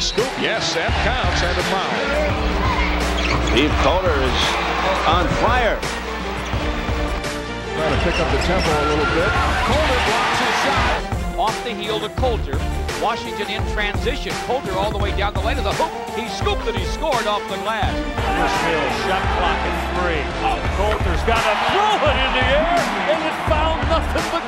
the scoop. Yes, that counts and a foul. Steve Colter is on fire. Trying to pick up the tempo a little bit. Colter blocks his shot. Off the heel to Colter. Washington in transition. Colter all the way down the lane of the hoop. He scooped and he scored off the glass. Chris shot clock at three. Colter's got to throw it in the air, and it found nothing but